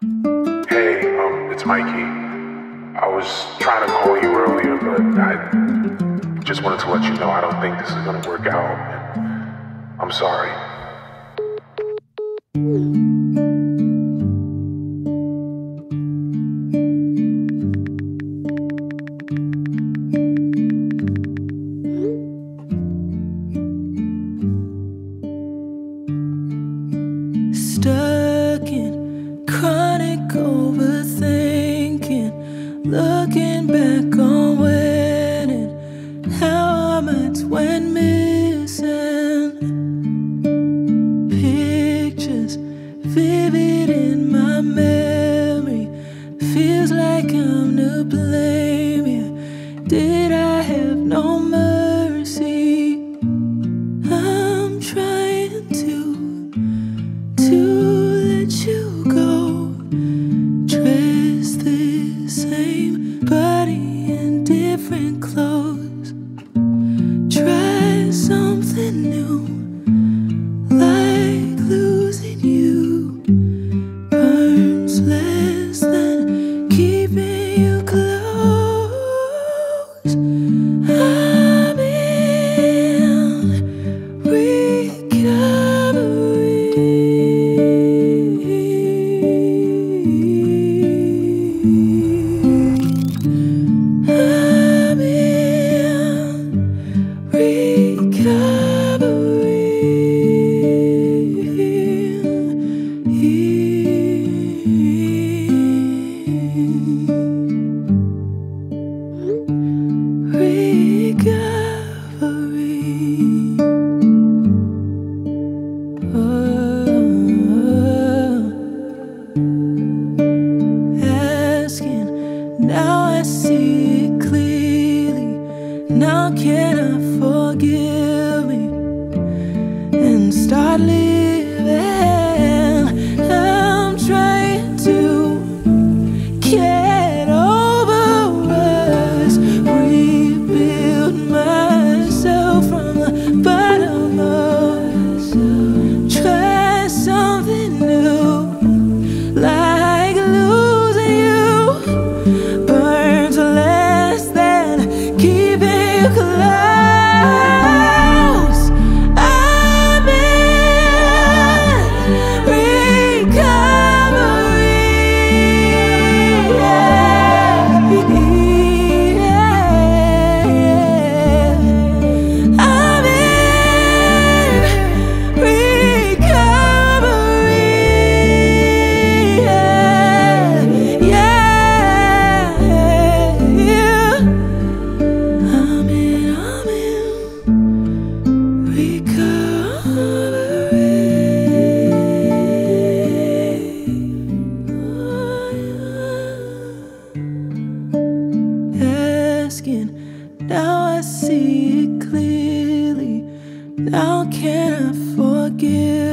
Hey, um, it's Mikey. I was trying to call you earlier, but I just wanted to let you know I don't think this is gonna work out. I'm sorry. Looking can I forgive me and start living? asking. Now I see it clearly. Now can I forgive?